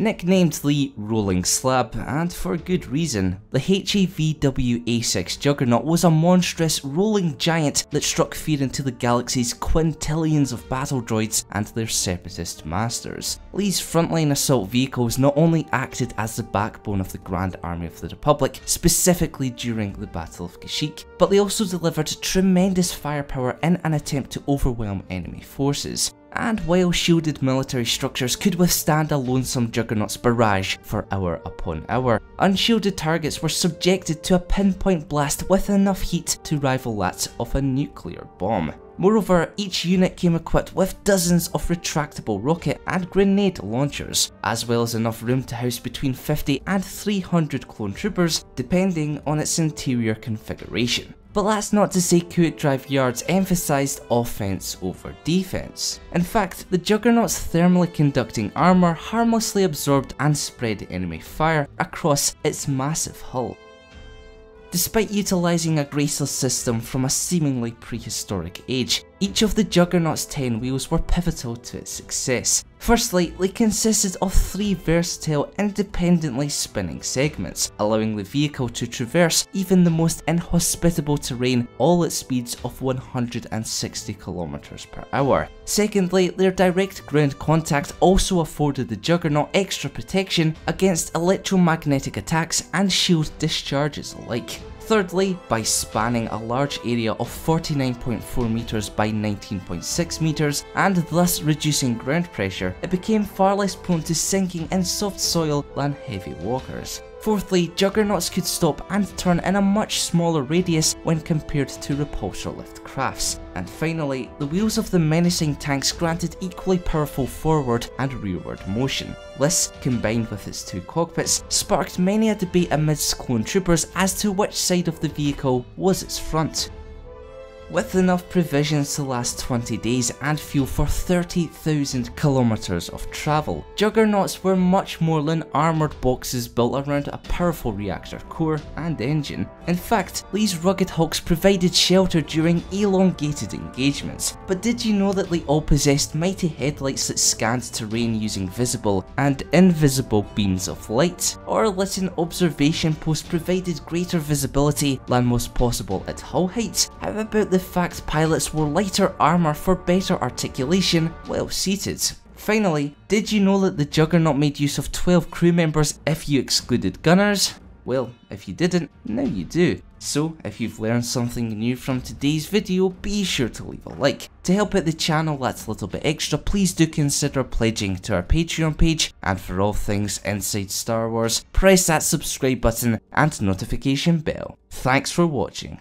Nicknamed the Rolling Slab, and for good reason. The HAVW-A6 Juggernaut was a monstrous rolling giant that struck fear into the galaxy's quintillions of battle droids and their separatist masters. Lee's frontline assault vehicles not only acted as the backbone of the Grand Army of the Republic, specifically during the Battle of Kashyyyk, but they also delivered tremendous firepower in an attempt to overwhelm enemy forces and while shielded military structures could withstand a lonesome juggernaut's barrage for hour upon hour, unshielded targets were subjected to a pinpoint blast with enough heat to rival that of a nuclear bomb. Moreover, each unit came equipped with dozens of retractable rocket and grenade launchers, as well as enough room to house between 50 and 300 clone troopers, depending on its interior configuration. But that's not to say Kuat Drive Yards emphasised offence over defence. In fact, the Juggernaut's thermally conducting armour harmlessly absorbed and spread enemy fire across its massive hull. Despite utilising a graceless system from a seemingly prehistoric age, each of the Juggernaut's 10 wheels were pivotal to its success. Firstly, they consisted of three versatile, independently spinning segments, allowing the vehicle to traverse even the most inhospitable terrain all at speeds of 160 km per hour. Secondly, their direct ground contact also afforded the Juggernaut extra protection against electromagnetic attacks and shield discharges alike. Thirdly, by spanning a large area of 49.4 metres by 19.6 metres and thus reducing ground pressure, it became far less prone to sinking in soft soil than heavy walkers. Fourthly, juggernauts could stop and turn in a much smaller radius when compared to repulsor lift crafts. And finally, the wheels of the menacing tanks granted equally powerful forward and rearward motion. This, combined with its two cockpits, sparked many a debate amidst clone troopers as to which side of the vehicle was its front with enough provisions to last 20 days and fuel for 30,000 kilometers of travel. Juggernauts were much more than armoured boxes built around a powerful reactor core and engine. In fact, these rugged hulks provided shelter during elongated engagements. But did you know that they all possessed mighty headlights that scanned terrain using visible and invisible beams of light? Or lit an observation post provided greater visibility than was possible at hull height? How about the the fact pilots wore lighter armour for better articulation while seated. Finally, did you know that the Juggernaut made use of 12 crew members if you excluded gunners? Well, if you didn't, now you do. So, if you've learned something new from today's video, be sure to leave a like. To help out the channel that's a little bit extra, please do consider pledging to our Patreon page, and for all things inside Star Wars, press that subscribe button and notification bell. Thanks for watching.